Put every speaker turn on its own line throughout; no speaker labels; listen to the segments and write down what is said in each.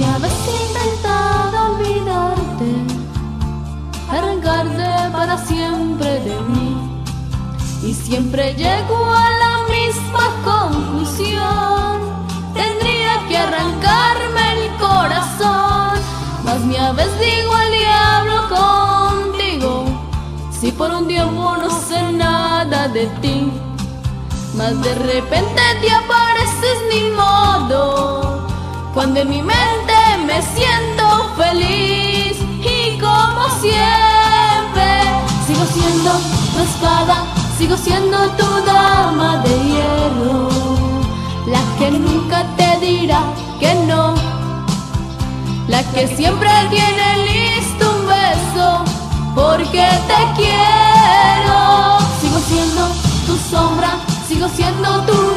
Intentado olvidarte, arrancarte para siempre de mí. Y siempre llego a la misma conclusión. Tendría que arrancarme el corazón. Mas me habéis digo al diablo contigo. Si por un tiempo no sé nada de ti. Mas de repente te apareces ni modo. Cuando en mi mente me siento feliz. Y como siempre, sigo siendo tu espada Sigo siendo tu dama de hierro, la que nunca te dirá que no, la que siempre tiene listo un beso, porque te quiero. Sigo siendo tu sombra, sigo siendo tu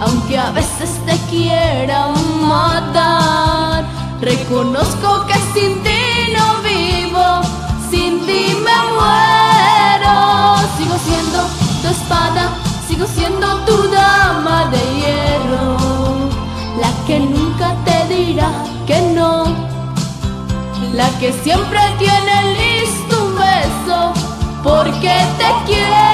aunque a veces te quiera matar. Reconozco que sin ti no vivo, sin ti me muero. Sigo siendo tu espada, sigo siendo tu dama de hierro, la que nunca te dirá que no, la que siempre tiene listo un beso, porque te quiero.